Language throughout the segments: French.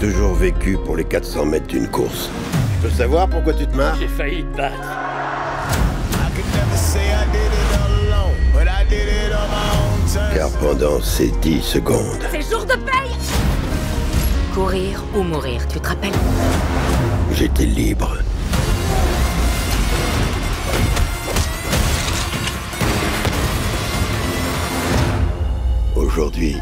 toujours vécu pour les 400 mètres d'une course. Je peux savoir pourquoi tu te marres J'ai failli te battre. Car pendant ces 10 secondes, C'est jour de paye Courir ou mourir, tu te rappelles? j'étais libre. Aujourd'hui,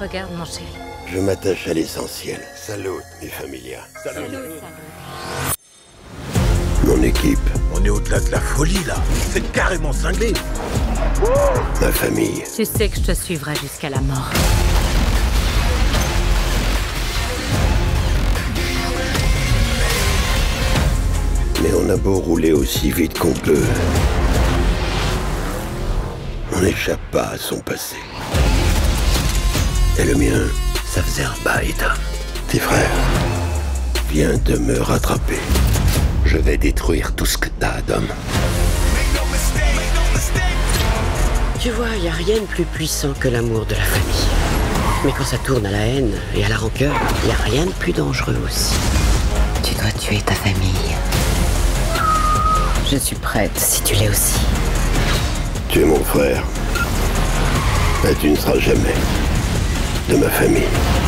Regarde mon chéri. Je m'attache à l'essentiel. Salut, mes familias. Mon équipe, On est au-delà de la folie là. C'est carrément cinglé. ma famille. Tu sais que je te suivrai jusqu'à la mort. Mais on a beau rouler aussi vite qu'on peut. On n'échappe pas à son passé. Et le mien, ça faisait un bail, Tom. Tes frères, viens de me rattraper. Je vais détruire tout ce que t'as, Dom. Tu vois, il a rien de plus puissant que l'amour de la famille. Mais quand ça tourne à la haine et à la rancœur, il a rien de plus dangereux aussi. Tu dois tuer ta famille. Je suis prête si tu l'es aussi. Tu es mon frère. Mais tu ne seras jamais de ma famille.